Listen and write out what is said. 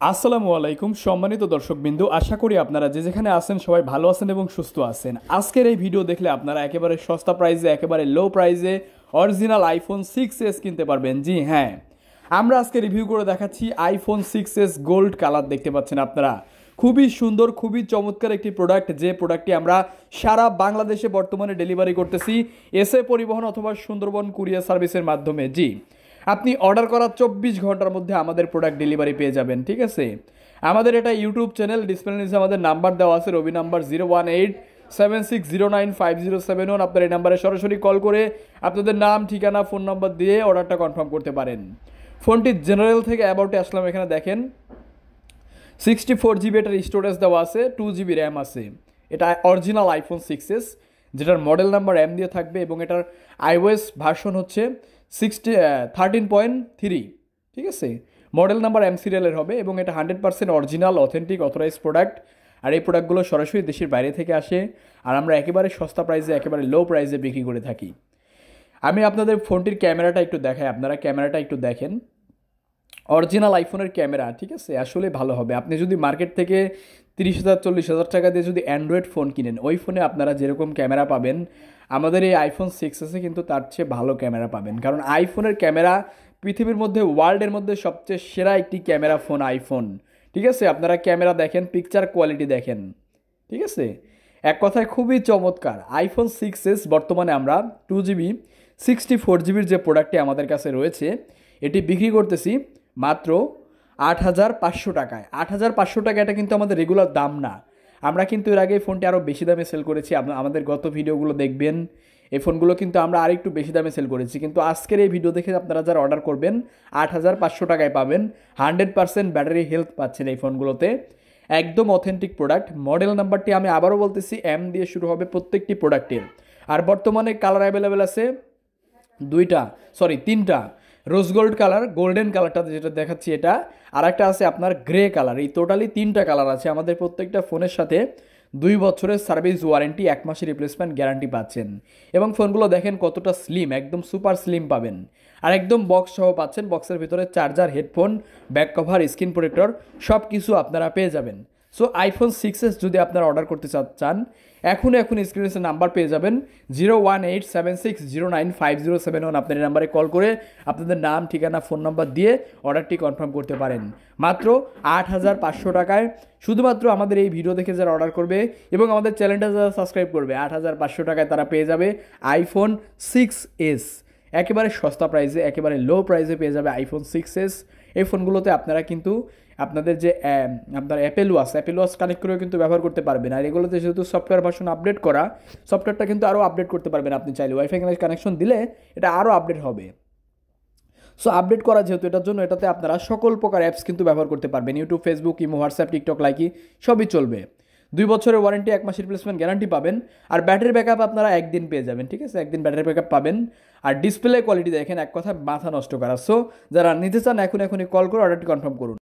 আসসালামু আলাইকুম, সম্মানিত দর্শকবিন্দু। আশা করি আপনারা যে যেখানে আছেন সবাই ভালো আছেন এবং সুস্থ আছেন। আজকের এই ভিডিও দেখলে আপনারা একেবারে সস্তা প্রাইসে, একেবারে লো প্রাইসে অরিজিনাল আইফোন সিক্স এস কিনতে পারবেন। জি হ্যাঁ। আমরা আজকে রিভিউ করে দেখাচ্ছি iPhone six S gold colour দেখতে পাচ্ছেন আপনারা। খুবই সুন্দর, খুবই চমৎকার একটি প্রোডাক্ট যে প্রোডাক্টটি আমরা সারা বাংলাদেশে বর্তমানে ডেলিভারি করতেছি এসএ পরিবহন অথবা সুন্দরবন কুরিয়ার সার্ভিসের মাধ্যমে। জি। আপনি অর্ডার করার চব্বিশ ঘণ্টার মধ্যে আমাদের প্রোডাক্ট ডেলিভারি পেয়ে যাবেন, ঠিক আছে? আমাদের এটা ইউটিউব চ্যানেল ডিসপ্লে নিচে আমাদের নাম্বার দেওয়া আছে, Robi number zero one eight seven six zero nine five zero seven one আপনার এই নাম্বারে সরাসরি কল করে আপনাদের নাম, ঠিকানা ফোন নাম্বার দিয়ে অর্ডারটা কনফার্ম করতে পারেন। ফোনটি জেনারেল থেকে অ্যাবাউটে আসলাম এখানে দেখেন। সিক্সটি ফোর জিবি এটার স্টোরেজ দেওয়া আছে টু জিবি র্যাম আছে। এটা অরিজিনাল আইফোন সিক্স এস যেটার মডেল নাম্বার এম দিয়ে থাকবে এবং এটার আইওএস ভার্সন হচ্ছে সিক্সটি থার্টিন পয়েন্ট থ্রি ঠিক আছে? মডেল নাম্বার এম সিরিয়ালের হবে এবং এটা hundred percent original authentic authorise product আর এই প্রোডাক্টগুলো সরাসরি দেশের বাইরে থেকে আসে আর আমরা একেবারে সস্তা প্রাইসে একেবারে লো প্রাইসে বিক্রি করে থাকি। আমি আপনাদের ফোনটির ক্যামেরাটা একটু দেখাই, আপনারা ক্যামেরাটা একটু দেখেন। অরিজিনাল আইফোনের ক্যামেরা, ঠিক আছে? আসলে ভালো হবে। আপনি যদি মার্কেট থেকে তিরিশ হাজার, চল্লিশ হাজার টাকা দিয়ে যদি অ্যান্ড্রয়েড ফোন কিনেন, ওই ফোনে আপনারা যেরকম ক্যামেরা পাবেন, আমাদের এই আইফোন সিক্স এসে কিন্তু তার চেয়ে ভালো ক্যামেরা পাবেন। কারণ আইফোনের ক্যামেরা পৃথিবীর মধ্যে ওয়ার্ল্ডের মধ্যে সবচেয়ে সেরা একটি ক্যামেরা ফোন আইফোন ঠিক আছে? আপনারা ক্যামেরা দেখেন পিকচার কোয়ালিটি দেখেন। ঠিক আছে? এক কথায় খুবই চমৎকার। আইফোন সিক্স এস বর্তমানে আমরা টু জিবি সিক্সটি ফোর জিবির যে প্রোডাক্টটি আমাদের কাছে রয়েছে, এটি বিক্রি করতেছি মাত্র আট হাজার পাঁচশো টাকায়। আট হাজার পাঁচশো টাকা এটা কিন্তু আমাদের রেগুলার দাম না। আমরা কিন্তু এর আগে ফোনটি আরও বেশি দামে সেল করেছি। আমাদের গত ভিডিওগুলো দেখবেন। এই ফোনগুলো কিন্তু আমরা আরেকটু বেশি দামে সেল করেছি। কিন্তু আজকের এই ভিডিও দেখে আপনারা যারা অর্ডার করবেন আট হাজার পাঁচশো টাকায় পাবেন। হান্ড্রেড পার্সেন্ট ব্যাটারি হেলথ পাচ্ছেন এই ফোনগুলোতে। একদম অথেন্টিক প্রোডাক্ট মডেল নাম্বারটি আমি আবারও বলতেছি এম দিয়ে শুরু হবে প্রত্যেকটি প্রোডাক্টের আর বর্তমানে কালার অ্যাভেলেবেল আছে দুইটা সরি তিনটা। রোজ গোল্ড কালার গোল্ডেন কালারটা যেটা দেখাচ্ছি এটা। আর একটা আছে আপনার গ্রে কালার এই টোটালি তিনটা কালার আছে। আমাদের প্রত্যেকটা ফোনের সাথে দুই বছরের সার্ভিস ওয়ারেন্টি এক মাসের রিপ্লেসমেন্ট গ্যারান্টি পাচ্ছেন। এবং ফোনগুলো দেখেন কতটা স্লিম একদম সুপার স্লিম পাবেন। আর একদম বক্স সহ পাচ্ছেন বক্সের ভিতরে charger headphone back cover screen protector সব কিছু আপনারা পেয়ে যাবেন। সো আইফোন সিক্স এস যদি আপনারা অর্ডার করতে চান এখন এখন স্ক্রিনে নাম্বার পেয়ে যাবেন zero one eight seven six zero nine five zero seven one আপনার নাম্বারে কল করে আপনাদের নাম, ঠিকানা ফোন নাম্বার দিয়ে অর্ডারটি কনফার্ম করতে পারেন। মাত্র আট হাজার পাঁচশো টাকায় শুধুমাত্র আমাদের এই ভিডিও দেখে যারা অর্ডার করবে এবং আমাদের চ্যানেলটা যারা সাবস্ক্রাইব করবে, আট হাজার পাঁচশো টাকায় তারা পেয়ে যাবে আইফোন সিক্স এস একেবারে সস্তা প্রাইসে একেবারে লো প্রাইসে পেয়ে যাবে আইফোন সিক্স এস এই ফোনগুলোতে আপনারা কিন্তু আপনাদের যে আপনার Apple watch Apple watch connect করেও কিন্তু ব্যবহার করতে পারবেন। আর এগুলোতে যেহেতু সফটওয়্যার ভার্সন আপডেট করা সফটওয়্যারটা কিন্তু আরও আপডেট করতে পারবেন আপনি চাইলে। ওয়াইফাই কানেকশন দিলে এটা আরও আপডেট হবে। সো আপডেট করা যেহেতু এটার জন্য, এটাতে আপনারা সকল প্রকার অ্যাপস কিন্তু ব্যবহার করতে পারবেন। YouTube Facebook imo WhatsApp TikTok Likee সবই চলবে। দুই বছরের ওয়ারেন্টি এক মাস রিপ্লেসমেন্ট গ্যারান্টি পাবেন। আর ব্যাটারি ব্যাকআপ আপনারা একদিন পেয়ে যাবেন, ঠিক আছে? একদিন ব্যাটারি ব্যাকআপ পাবেন। আর ডিসপ্লে কোয়ালিটি দেখেন, এক কথা মাথা নষ্ট করা। সো যারা নিতে চান, এখন এখনই কল করে অর্ডারটি কনফার্ম করুন।